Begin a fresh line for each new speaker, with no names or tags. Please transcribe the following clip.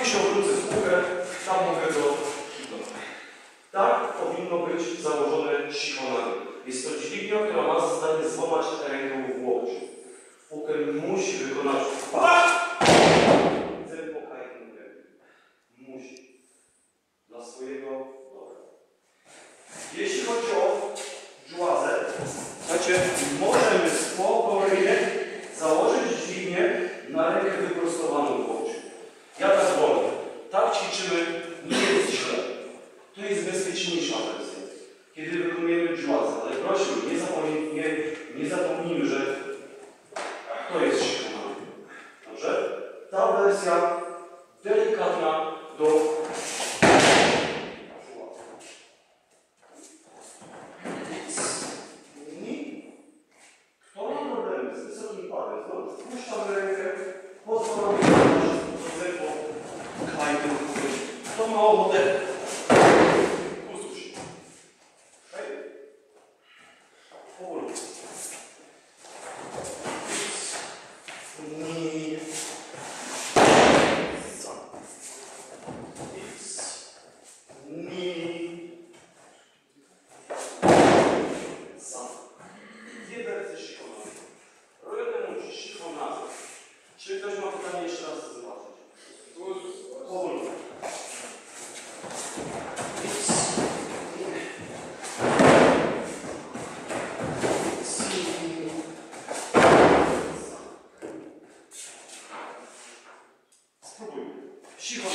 Spokojnie się obrócę w kółkę, tam mogę go. Tak powinno być założone sikonami. Jest to dźwignia, która ma za złamać rękę w łokciu. Pukel musi wykonać wpad cel pokajnego. Musi. Dla swojego dobra. Jeśli chodzi o żłazę, słuchajcie, możemy spojrzeć bezpieczniejsza wersja, kiedy wykonujemy żłazę. Ale prosimy, nie nie, nie zapomnijmy, że to jest siłowany. Dobrze? Ta wersja delikatna do Ni. Kto ma problemy z 西口